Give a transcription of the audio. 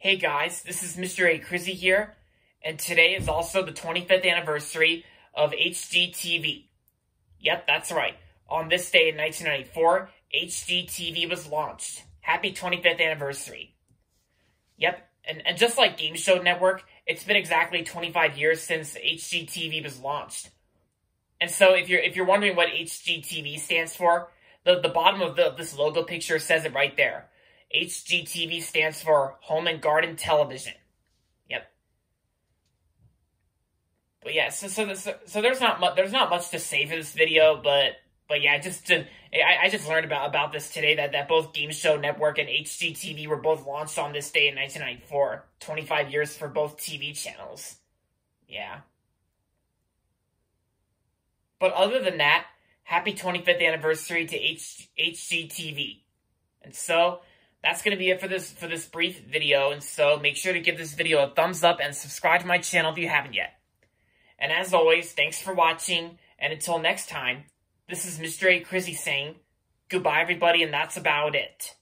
Hey guys, this is Mr. A. Crizzy here, and today is also the 25th anniversary of HGTV. Yep, that's right. On this day in 1994, HGTV was launched. Happy 25th anniversary. Yep, and, and just like Game Show Network, it's been exactly 25 years since HGTV was launched. And so if you're if you're wondering what HGTV stands for, the, the bottom of the, this logo picture says it right there. HGTV stands for Home and Garden Television. Yep. But yeah, so so so, so there's not much there's not much to say for this video, but but yeah, just I, I just learned about about this today that that both Game Show Network and HGTV were both launched on this day in 1994. 25 years for both TV channels. Yeah. But other than that, happy 25th anniversary to H- HGTV. And so that's going to be it for this for this brief video. And so make sure to give this video a thumbs up and subscribe to my channel if you haven't yet. And as always, thanks for watching. And until next time, this is Mr. A. Crizzy saying goodbye, everybody, and that's about it.